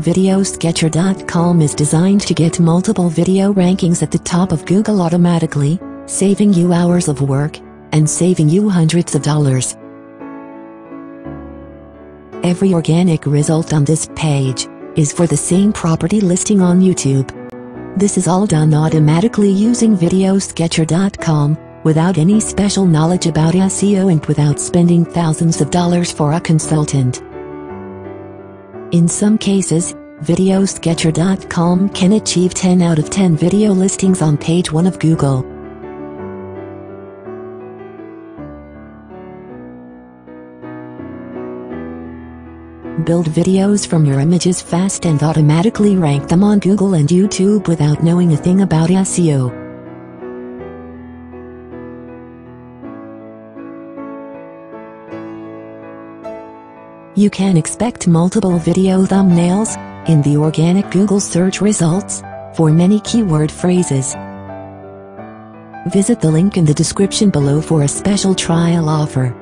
VideoSketcher.com is designed to get multiple video rankings at the top of Google automatically, saving you hours of work, and saving you hundreds of dollars. Every organic result on this page is for the same property listing on YouTube. This is all done automatically using VideoSketcher.com, without any special knowledge about SEO and without spending thousands of dollars for a consultant. In some cases, VideoSketcher.com can achieve 10 out of 10 video listings on page 1 of Google. Build videos from your images fast and automatically rank them on Google and YouTube without knowing a thing about SEO. You can expect multiple video thumbnails in the organic Google search results for many keyword phrases. Visit the link in the description below for a special trial offer.